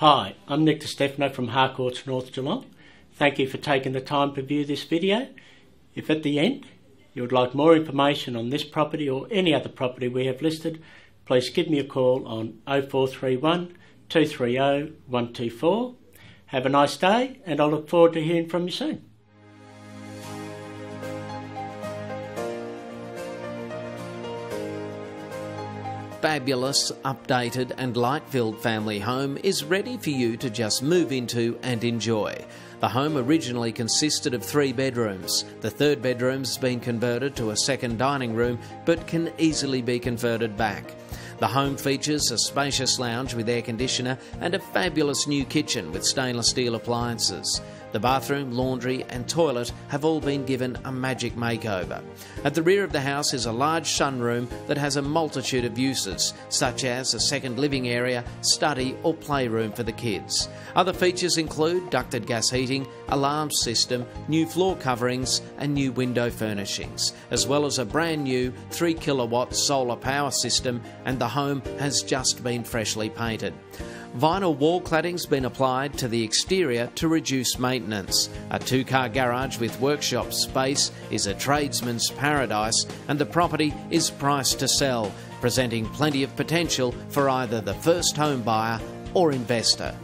Hi, I'm Nick DiStefano from Harcourts North Geelong. Thank you for taking the time to view this video. If at the end you would like more information on this property or any other property we have listed, please give me a call on 0431 230 124. Have a nice day and I look forward to hearing from you soon. Fabulous, updated, and light filled family home is ready for you to just move into and enjoy. The home originally consisted of three bedrooms. The third bedroom has been converted to a second dining room but can easily be converted back. The home features a spacious lounge with air conditioner and a fabulous new kitchen with stainless steel appliances. The bathroom, laundry, and toilet have all been given a magic makeover. At the rear of the house is a large sunroom that has a multitude of uses, such as a second living area, study, or playroom for the kids. Other features include ducted gas heating, alarm system, new floor coverings, and new window furnishings, as well as a brand new 3 kilowatt solar power system, and the home has just been freshly painted. Vinyl wall cladding's been applied to the exterior to reduce maintenance. A two car garage with workshop space is a tradesman's paradise, and the property is priced to sell, presenting plenty of potential for either the first home buyer or investor.